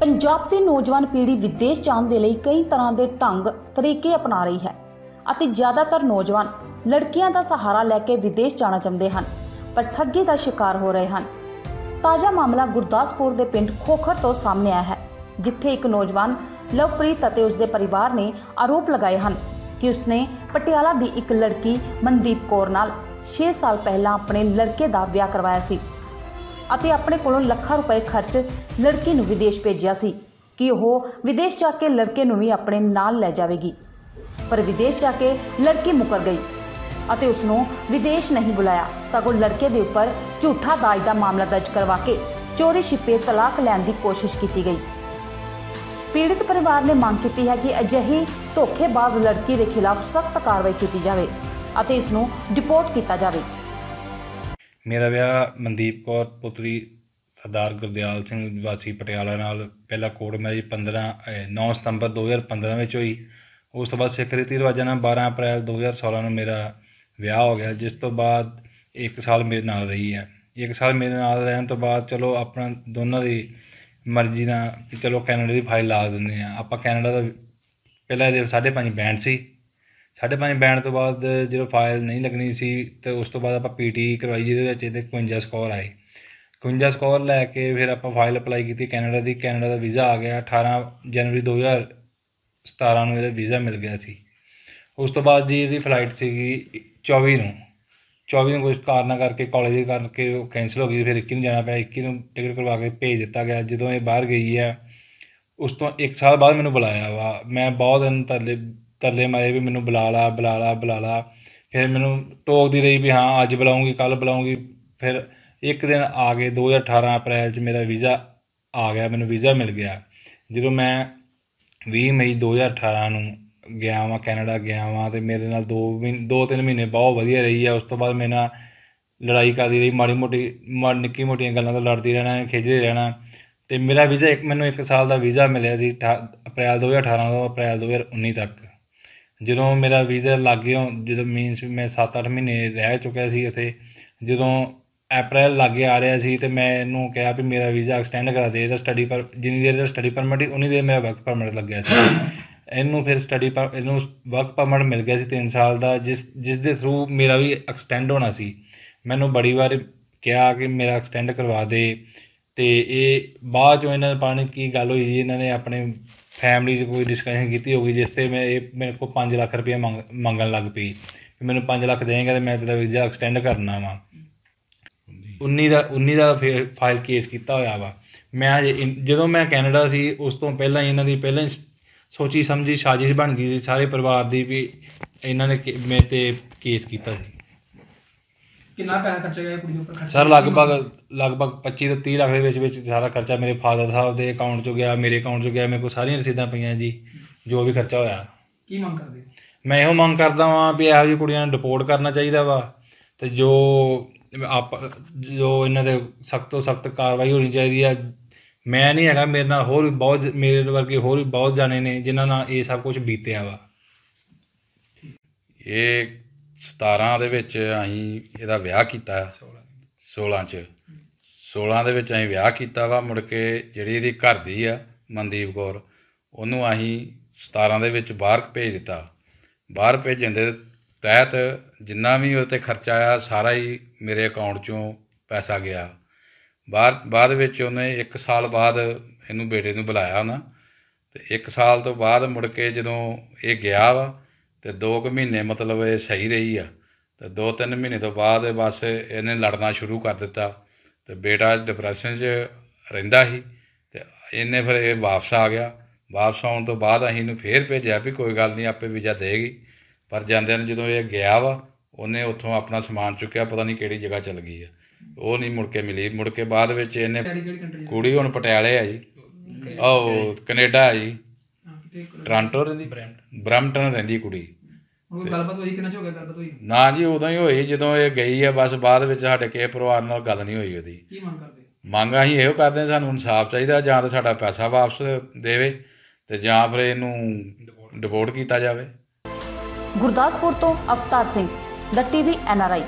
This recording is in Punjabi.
ਪੰਜਾਬ ਦੀ ਨੌਜਵਾਨ ਪੀੜ੍ਹੀ ਵਿਦੇਸ਼ ਜਾਣ ਦੇ ਲਈ ਕਈ ਤਰ੍ਹਾਂ ਦੇ ਢੰਗ, ਤਰੀਕੇ ਅਪਣਾ ਰਹੀ ਹੈ ਅਤੇ ਜ਼ਿਆਦਾਤਰ ਨੌਜਵਾਨ ਲੜਕੀਆਂ ਦਾ ਸਹਾਰਾ ਲੈ ਕੇ ਵਿਦੇਸ਼ ਜਾਣਾ ਚਾਹੁੰਦੇ ਹਨ, ਪਰ ਠੱਗੀ ਦਾ ਸ਼ਿਕਾਰ ਹੋ ਰਹੇ ਹਨ। ਤਾਜ਼ਾ ਮਾਮਲਾ ਗੁਰਦਾਸਪੁਰ ਦੇ ਪਿੰਡ ਖੋਖਰ ਤੋਂ ਸਾਹਮਣੇ ਆਇਆ ਹੈ, ਜਿੱਥੇ ਇੱਕ ਨੌਜਵਾਨ ਲਵਪ੍ਰੀਤ ਅਤੇ ਉਸਦੇ ਪਰਿਵਾਰ ਨੇ ਆਰੋਪ ਲਗਾਏ ਹਨ ਕਿ ਉਸਨੇ ਪਟਿਆਲਾ ਦੀ ਇੱਕ ਲੜਕੀ ਮਨਦੀਪ ਕੌਰ ਨਾਲ 6 ਸਾਲ ਪਹਿਲਾਂ ਆਪਣੇ ਲੜਕੇ ਦਾ ਵਿਆਹ ਕਰਵਾਇਆ ਸੀ। ਅਤੇ ਆਪਣੇ ਕੋਲੋਂ ਲੱਖਾਂ ਰੁਪਏ ਖਰਚ ਲੜਕੀ ਨੂੰ ਵਿਦੇਸ਼ ਭੇਜਿਆ ਸੀ ਕਿ ਉਹ ਵਿਦੇਸ਼ ਜਾ ਕੇ ਲੜਕੇ ਨੂੰ ਵੀ ਆਪਣੇ ਨਾਲ ਲੈ ਜਾਵੇਗੀ। ਪਰ ਵਿਦੇਸ਼ ਜਾ ਕੇ ਲੜਕੀ ਮੁਕਰ ਗਈ ਅਤੇ ਉਸ ਨੂੰ ਵਿਦੇਸ਼ ਨਹੀਂ ਬੁਲਾਇਆ। ਸਗੋਂ ਲੜਕੇ ਦੇ ਉੱਪਰ ਝੂਠਾ ਦਾਜ ਦਾ ਮਾਮਲਾ ਦਰਜ ਕਰਵਾ ਕੇ ਚੋਰੀ ਛਿਪੇ ਤਲਾਕ ਲੈਣ ਦੀ ਕੋਸ਼ਿਸ਼ ਕੀਤੀ ਗਈ। ਪੀੜਿਤ ਪਰਿਵਾਰ ਨੇ ਮੰਗ ਕੀਤੀ ਹੈ ਕਿ ਅਜਿਹੀ ਧੋਖੇਬਾਜ਼ ਲੜਕੀ ਦੇ ਖਿਲਾਫ ਸਖਤ ਕਾਰਵਾਈ ਕੀਤੀ ਜਾਵੇ ਅਤੇ ਇਸ ਨੂੰ ਡਿਪੋਰਟ ਕੀਤਾ ਜਾਵੇ। ਮੇਰਾ ਵਿਆਹ ਮਨਦੀਪ ਕੌਰ, ਪੁੱਤਰੀ ਸਰਦਾਰ ਗੁਰਦਿਆਲ ਸਿੰਘ ਵਾਸੀ ਪਟਿਆਲਾ ਨਾਲ ਪਹਿਲਾ ਕੋਡ ਮੈਰਿਜ 15 ਅਹ 9 ਸਤੰਬਰ 2015 ਵਿੱਚ ਹੋਈ। ਉਸ ਤੋਂ ਬਾਅਦ ਸਿੱਖ ਰੀਤੀ ਰਿਵਾਜਾਂ ਨਾਲ 12 ਅਪ੍ਰੈਲ 2016 ਨੂੰ ਮੇਰਾ ਵਿਆਹ ਹੋ ਗਿਆ, ਜਿਸ ਤੋਂ ਬਾਅਦ 1 ਸਾਲ ਮੇਰੇ ਨਾਲ ਰਹੀ ਹੈ। 1 ਸਾਲ ਮੇਰੇ ਨਾਲ ਰਹਿਣ ਤੋਂ ਬਾਅਦ ਚਲੋ ਆਪਣਾ ਦੋਨਾਂ ਦੀ ਮਰਜ਼ੀ ਨਾਲ ਚਲੋ ਕੈਨੇਡਾ ਦੀ ਫਾਈਲ ਲਾ ਦਿੰਦੇ ਆ ਆਪਾਂ ਕੈਨੇਡਾ ਦਾ ਪਹਿਲਾਂ ਇਹਦੇ 5.5 ਬੈਂਡ ਸੀ। 5.5 ਬੈਂਡ ਤੋਂ ਬਾਅਦ ਜਦੋਂ ਫਾਈਲ ਨਹੀਂ ਲੱਗਣੀ ਸੀ, ਤੇ ਉਸ ਤੋਂ ਬਾਅਦ ਆਪਾਂ ਪੀਟੀ ਕਰਵਾਈ, ਜਿਹਦੇ ਵਿੱਚ ਇਹਦੇ 51 ਸਕੋਰ ਆਏ। 51 ਸਕੋਰ ਲੈ ਕੇ ਫਿਰ ਆਪਾਂ ਫਾਈਲ ਅਪਲਾਈ ਕੀਤੀ ਕੈਨੇਡਾ ਦੀ। ਕੈਨੇਡਾ ਦਾ ਵੀਜ਼ਾ ਆ ਗਿਆ। 18 ਜਨਵਰੀ 2017 ਨੂੰ ਇਹਦਾ ਵੀਜ਼ਾ ਮਿਲ ਗਿਆ ਸੀ। ਉਸ ਤੋਂ ਬਾਅਦ ਜੀ ਇਹਦੀ ਫਲਾਈਟ ਸੀਗੀ 24 ਨੂੰ। 24 ਨੂੰ ਕੁਝ ਕਾਰਨਾਂ ਕਰਕੇ ਕਾਲਜ ਦੇ ਕਰਕੇ ਉਹ ਕੈਂਸਲ ਹੋ ਗਈ। ਫਿਰ 21 ਨੂੰ ਜਾਣਾ ਪਿਆ। 21 ਨੂੰ ਟਿਕਟ ਕਰਵਾ ਕੇ ਭੇਜ ਦਿੱਤਾ ਗਿਆ। ਜਦੋਂ ਇਹ ਬਾਹਰ ਗਈ ਹੈ ਉਸ ਤੋਂ 1 ਸਾਲ ਬਾਅਦ ਮੈਨੂੰ ਬੁਲਾਇਆ ਵਾ। ਮੈਂ ਬਹੁਤ ਦਿਨ ਤਰਲੇ ਤਰਲੇ ਮਾਰੇ ਵੀ ਮੈਨੂੰ ਬੁਲਾ ਲਾ ਬੁਲਾ ਲਾ ਬੁਲਾ ਲਾ। ਫਿਰ ਮੈਨੂੰ ਟੋਕਦੀ ਰਹੀ ਵੀ ਹਾਂ, ਅੱਜ ਬੁਲਾਉਂਗੀ ਕੱਲ ਬੁਲਾਉਂਗੀ। ਫਿਰ ਇੱਕ ਦਿਨ ਆ ਗਏ 2018 ਅਪ੍ਰੈਲ 'ਚ ਮੇਰਾ ਵੀਜ਼ਾ ਆ ਗਿਆ, ਮੈਨੂੰ ਵੀਜ਼ਾ ਮਿਲ ਗਿਆ। ਜਦੋਂ ਮੈਂ 20 ਮਈ 2018 ਨੂੰ ਗਿਆ ਵਾਂ, ਕੈਨੇਡਾ ਗਿਆ ਵਾਂ ਤੇ ਮੇਰੇ ਨਾਲ 2 ਦੋ ਤਿੰਨ ਮਹੀਨੇ ਬਹੁਤ ਵਧੀਆ ਰਹੀ ਆ। ਉਸ ਤੋਂ ਬਾਅਦ ਮੇਰੇ ਨਾਲ ਲੜਾਈ ਕਰਦੀ ਰਹੀ, ਮਾੜੀ ਮੋਟੀ ਮਾ ਨਿੱਕੀ ਮੋਟੀਆਂ ਗੱਲਾਂ ਤੋਂ ਲੜਦੀ ਰਹਿਣਾ ਖਿੱਚਦੇ ਰਹਿਣਾ। ਤੇ ਮੇਰਾ ਵੀਜ਼ਾ ਇੱਕ, ਮੈਨੂੰ 1 ਸਾਲ ਦਾ ਵੀਜ਼ਾ ਮਿਲਿਆ ਸੀ ਅਠਾ- ਅਪ੍ਰੈਲ 2018 ਤੋਂ ਅਪ੍ਰੈਲ 2019 ਤੱਕ। ਜਦੋਂ ਮੇਰਾ ਵੀਜ਼ਾ ਲੱਗ ਗਿਆ, ਜਦੋਂ ਮੀਨਸ ਮੈਂ 7-8 ਮਹੀਨੇ ਰਹਿ ਚੁੱਕਿਆ ਸੀ ਇੱਥੇ, ਜਦੋਂ ਅਪ੍ਰੈਲ ਲਾਗੇ ਆ ਰਿਹਾ ਸੀ ਤੇ ਮੈਂ ਇਹਨੂੰ ਕਿਹਾ ਵੀ ਮੇਰਾ ਵੀਜ਼ਾ ਐਕਸਟੈਂਡ ਕਰਾ ਦੇ, ਇਹਦਾ ਸਟੱਡੀ ਪਰ ਜਿੰਨੀ ਦੇਰ ਦਾ ਸਟੱਡੀ ਪਰਮਿਟ ਉਨੀ ਦੇਰ ਮੇਰਾ ਵਰਕ ਪਰਮਿਟ ਲੱਗਿਆ ਸੀ। ਇਹਨੂੰ ਫਿਰ ਸਟੱਡੀ ਪਰ ਇਹਨੂੰ ਵਰਕ ਪਰਮਿਟ ਮਿਲ ਗਿਆ ਸੀ 3 ਸਾਲ ਦਾ, ਜਿਸ ਜਿਸ ਦੇ ਥਰੂ ਮੇਰਾ ਵੀ ਐਕਸਟੈਂਡ ਹੋਣਾ ਸੀ। ਮੈਨੂੰ ਬੜੀ ਵਾਰ ਕਿਹਾ ਕਿ ਮੇਰਾ ਐਕਸਟੈਂਡ ਕਰਵਾ ਦੇ, ਤੇ ਇਹ ਬਾਅਦ ਚੋਂ ਇਹਨਾਂ ਨੇ ਪਤਾ ਕੀ ਗੱਲ ਹੋਈ ਜੀ, ਇਹਨਾਂ ਨੇ ਆਪਣੇ ਫੈਮਿਲੀ 'ਚ ਕੋਈ ਡਿਸਕਸ਼ਨ ਕੀਤੀ ਹੋਗੀ ਜਿਸ ਤੇ ਮੈਂ ਇਹ ਮੇਰੇ ਕੋਲ 5 ਲੱਖ ਰੁਪਏ ਮੰਗ, ਮੰਗਣ ਲੱਗ ਪਈ। ਵੀ ਮੈਨੂੰ 5 ਲੱਖ ਦੇਂਗਾ ਤੇ ਮੈਂ ਤੇਰਾ ਵੀਜ਼ਾ ਐਕਸਟੈਂਡ ਕਰਨਾ ਵਾ। 19 ਦਾ 19 ਦਾ ਫਿਰ ਫਾਈਲ ਕੇਸ ਕੀਤਾ ਹੋਇਆ ਵਾ। ਮੈਂ ਹਜੇ ਇਨ- ਜਦੋਂ ਮੈਂ ਕੈਨੇਡਾ ਸੀ, ਉਸ ਤੋਂ ਪਹਿਲਾਂ ਇਹਨਾਂ ਦੀ ਪਹਿਲਾਂ ਸੋਚੀ ਸਮਝੀ ਸਾਜ਼ਿਸ਼ ਬਣ ਗਈ ਸੀ ਸਾਰੇ ਪਰਿਵਾਰ ਦੀ ਵੀ ਇਹਨਾਂ ਨੇ ਕੇ- ਮੇਰੇ ਤੇ ਕੇਸ ਕੀਤਾ ਸੀ। ਕਿੰਨਾ ਪੈਸਾ ਖਰਚਿਆ ਗਿਆ ਕੁੜੀ ਉੱਪਰ ਖਰਚਾ ਸਰ ਲਗਭਗ ਲਗਭਗ 25 ਤੋਂ 30 ਲੱਖ ਦੇ ਵਿੱਚ ਵਿੱਚ ਸਾਰਾ ਖਰਚਾ ਮੇਰੇ ਫਾਦਰ ਸਾਹਿਬ ਦੇ ਅਕਾਊਂਟ 'ਚੋਂ ਗਿਆ ਮੇਰੇ ਅਕਾਊਂਟ 'ਚੋਂ ਗਿਆ ਮੇਰੇ ਕੋਲ ਸਾਰੀਆਂ ਰਸੀਦਾਂ ਪਈਆਂ ਜੀ ਜੋ ਵੀ ਖਰਚਾ ਹੋਇਆ। ਕੀ ਮੰਗ ਕਰਦੇ? ਮੈਂ ਇਹੋ ਮੰਗ ਕਰਦਾ ਵਾਂ ਵੀ ਇਹੋ ਜਿਹੀ ਕੁੜੀਆਂ ਨੂੰ ਡਿਪੋਰਟ ਕਰਨਾ ਚਾਹੀਦਾ ਵਾ ਤੇ ਜੋ ਆਪ ਜੋ ਇਹਨਾਂ ਦੇ ਸਖਤ ਤੋਂ ਸਖਤ ਕਾਰਵਾਈ ਹੋਣੀ ਚਾਹੀਦੀ ਆ। ਮੈਂ ਨਹੀਂ ਹੈਗਾ ਮੇਰੇ ਨਾਲ ਹੋਰ ਵੀ ਬਹੁਤ ਮੇਰੇ ਵਰਗੇ ਹੋਰ ਵੀ ਬਹੁਤ ਜਾਣੇ ਨੇ ਜਿਨ੍ਹਾਂ ਨਾਲ ਇਹ ਸਭ ਕੁਝ ਬੀਤਿਆ ਵਾ। ਇਹ 17 ਦੇ ਵਿੱਚ ਅਸੀਂ ਇਹਦਾ ਵਿਆਹ ਕੀਤਾ 16 ਚ। 16 ਦੇ ਵਿੱਚ ਅਸੀਂ ਵਿਆਹ ਕੀਤਾ ਵਾ, ਮੁੜ ਕੇ ਜਿਹੜੀ ਇਹਦੀ ਘਰ ਦੀ ਆ, ਮਨਦੀਪ ਕੌਰ, ਉਹਨੂੰ ਅਸੀਂ 17 ਦੇ ਵਿੱਚ ਬਾਹਰ ਭੇਜ ਦਿੱਤਾ। ਬਾਹਰ ਭੇਜਣ ਦੇ ਤਹਿਤ ਜਿੰਨਾ ਵੀ ਉਹਤੇ ਖਰਚਾ ਆਇਆ, ਸਾਰਾ ਹੀ ਮੇਰੇ ਅਕਾਊਂਟ ਚੋਂ ਪੈਸਾ ਗਿਆ। ਬਾਅਦ ਬਾਅਦ ਵਿੱਚ ਉਹਨੇ 1 ਸਾਲ ਬਾਅਦ ਇਹਨੂੰ ਬੇਟੇ ਨੂੰ ਬੁਲਾਇਆ ਨਾ। ਤੇ 1 ਸਾਲ ਤੋਂ ਬਾਅਦ ਮੁੜ ਕੇ ਜਦੋਂ ਇਹ ਗਿਆ ਵਾ ਤੇ 2 ਕੁ ਮਹੀਨੇ ਮਤਲਬ ਇਹ ਸਹੀ ਰਹੀ ਆ। ਤੇ 2-3 ਮਹੀਨੇ ਤੋਂ ਬਾਅਦ ਬਸ ਇਹਨੇ ਲੜਨਾ ਸ਼ੁਰੂ ਕਰ ਦਿੱਤਾ। ਤੇ ਬੇਟਾ ਡਿਪਰੈਸ਼ਨ 'ਚ ਰਹਿੰਦਾ ਸੀ ਤੇ ਇਹਨੇ ਫਿਰ ਇਹ ਵਾਪਸ ਆ ਗਿਆ। ਵਾਪਸ ਆਉਣ ਤੋਂ ਬਾਅਦ ਅਸੀਂ ਇਹਨੂੰ ਫੇਰ ਭੇਜਿਆ ਵੀ ਕੋਈ ਗੱਲ ਨਹੀਂ ਆਪੇ ਵੀਜ਼ਾ ਦੇਗੀ। ਪਰ ਜਾਂਦਿਆਂ ਨੂੰ ਜਦੋਂ ਇਹ ਗਿਆ ਵਾ ਉਹਨੇ ਉੱਥੋਂ ਆਪਣਾ ਸਮਾਨ ਚੁੱਕਿਆ ਪਤਾ ਨਹੀਂ ਕਿਹੜੀ ਜਗ੍ਹਾ ਚਲ ਗਈ ਆ। ਉਹ ਨਹੀਂ ਮੁੜ ਕੇ ਮਿਲੀ। ਮੁੜ ਕੇ ਬਾਅਦ ਵਿੱਚ ਇਹਨੇ ਕੁੜੀ ਹੁਣ ਪਟਿਆਲੇ ਆ ਜੀ ਉਹ ਕੈਨੇਡਾ ਆ ਜੀ ਟ੍ਰਾਂਟੋ ਰਹਿੰਦੀ? ਬ੍ਰੈਂਪਟਨ ਰਹਿੰਦੀ ਕੁੜੀ। ਕੋਈ ਗੱਲਬਾਤ ਹੋਈ ਕਿੰਨਾ ਚ ਹੋ ਗਿਆ ਗੱਲਬਾਤ ਹੋਈ? ਨਾ ਜੀ ਉਦੋਂ ਹੀ ਹੋਈ ਜਦੋਂ ਇਹ ਗਈ ਆ ਬਸ ਬਾਅਦ ਵਿੱਚ ਸਾਡੇ ਕਿਸੇ ਪਰਿਵਾਰ ਨਾਲ ਗੱਲ ਨਹੀਂ ਹੋਈ ਉਹਦੀ। ਕੀ ਮੰਗ ਕਰਦੇ? ਮੰਗ ਅਸੀਂ ਇਹੋ ਕਰਦੇ ਸਾਨੂੰ ਇਨਸਾਫ ਚਾਹੀਦਾ ਜਾਂ ਤਾਂ ਸਾਡਾ ਪੈਸਾ ਵਾਪਸ ਦੇਵੇ ਤੇ ਜਾਂ ਫਿਰ ਇਹਨੂੰ ਡਿਪੋਰਟ ਕੀਤਾ ਜਾਵੇ। ਗੁਰਦਾਸਪੁਰ ਤੋਂ ਅਵਤਾਰ ਸਿੰਘ ਦਾ ਟੀਵੀ ਐਨਆਰਆਈ